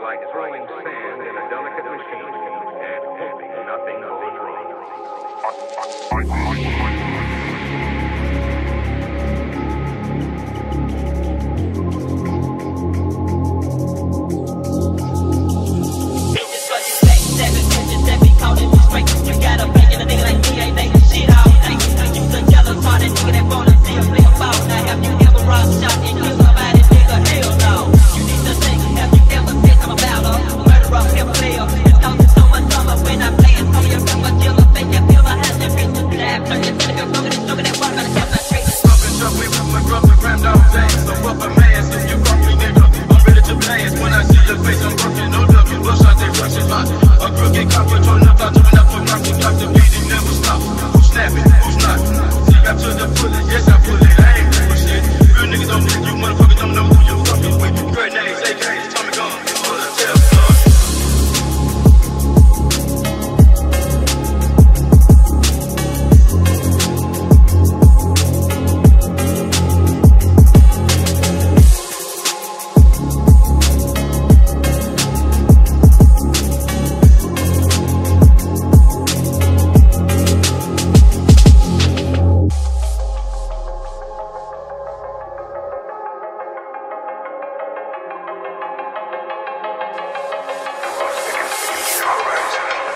like throwing sand in a delicate machine, and hoping nothing goes wrong. a crooked cop, you up, not the never stop. Who's snapping? Who's not? Strapped to the fullest, yes, I horizon.